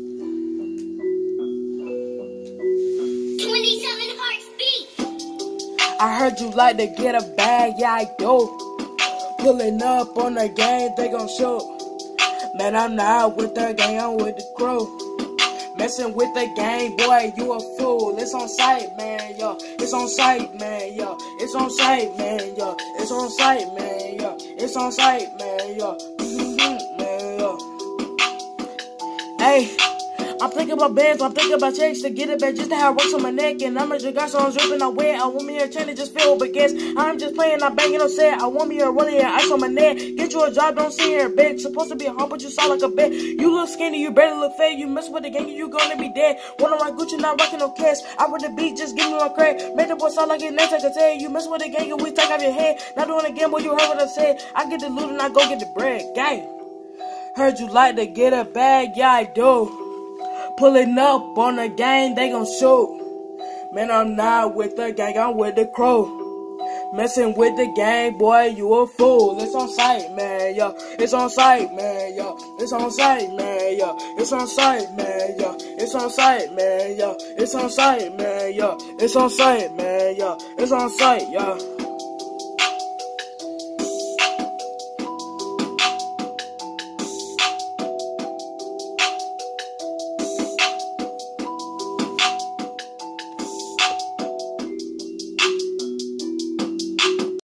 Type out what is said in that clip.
Twenty-seven hearts beat. I heard you like to get a bag, yeah I do. Pulling up on the gang, they gon' shoot. Man, I'm not with the gang, I'm with the crew. Messing with the gang, boy, you a fool. It's on sight, man, yo. It's on sight, man, yo. It's on sight, man, yo. It's on sight, man, yo. It's on sight, man, yo. I'm thinking about bands, I'm thinking about checks to get it back just to have rocks on my neck. And I'm a got so I'm dripping, I wear. I want me a chain to just fill with gas. I'm just playing, I'm banging on set. I want me a running and ice on my neck. Get you a job, don't sit here, bitch. Supposed to be a hump, but you sound like a bitch. You look skinny, you better look fat. You mess with the gang, you gonna be dead. Wanna rock Gucci, not rocking no cash. I with the beat, just give me my crack. Make the boy sound like his name, I can tell you. Mess with the gang, and we take out your head. Not doing again, boy, you heard what I said. I get the loot and I go get the bread. Gang. Heard you like to get a bag, yeah, I do. Pulling up on the gang, they gon' shoot. Man, I'm not with the gang, I'm with the crew. Messing with the gang, boy, you a fool. It's on sight, man, yo. It's on sight, man, yo. It's on sight, man, yo. It's on sight, man, yo. It's on sight, man, yo. It's on sight, man, yo. It's on sight, man, yo. It's on sight, yo.